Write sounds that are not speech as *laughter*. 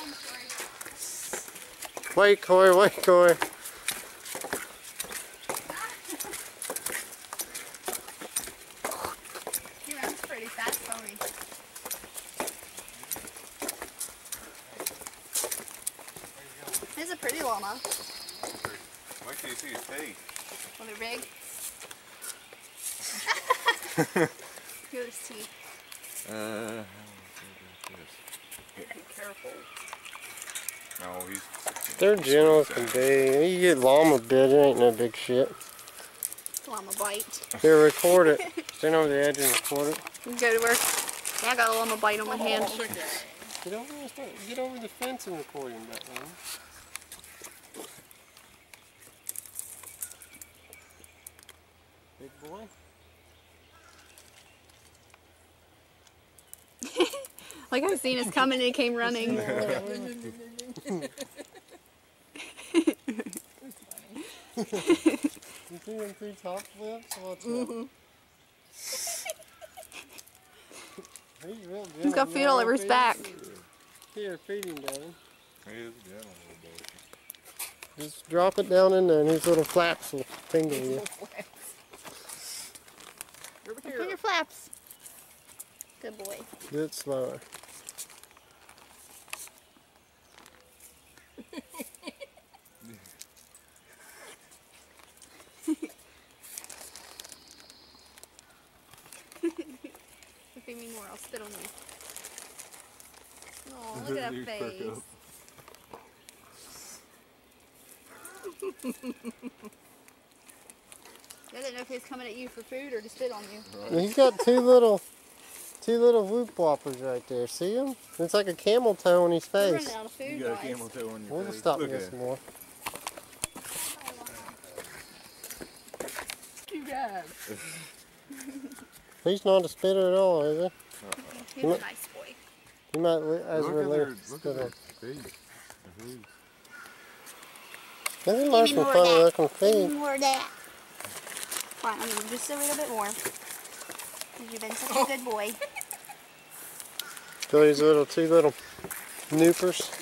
bedtime story. Wait, Corey, wait, Corey. He runs pretty fast for me. A pretty llama. Wait till you see his teeth. Well, they're big. Here are his teeth. Uh, Be careful. no, he's. They're gentle as can be. You get llama bit, it ain't no big shit. Llama bite. Here, record it. Stand over the edge and record it. You go to work. Yeah, I got a llama bite on my hand. Get over, the, get over the fence and record him that one. Big boy. Like I seen us coming and it came running. You see them three top flips? *laughs* What's Mm-hmm. He's real gentle. He's got You feet all over his back. Here, feed him, Devin. He is a little boy. Just drop it down in there and his little flaps will tingle you. Put your flaps. Good boy. Do it slower. Feed me more, I'll spit on you. Oh, *laughs* look at that face. I *laughs* didn't know if he was coming at you for food or to spit on you. And he's got two *laughs* little, two little whoop whoppers right there. See him? It's like a camel toe on his face. running out of food, You got a camel toe on your We'll face. just stop this more. You. He's not a spitter at all, is he? He's a nice boy. He might, as Look we're at their, living, look spit at their feet. Their feet. They can me some more of funny that. looking feet. More of that. Fine, I mean, just a little bit more. 'Cause you've been such a oh. good boy. So these little two little noopers.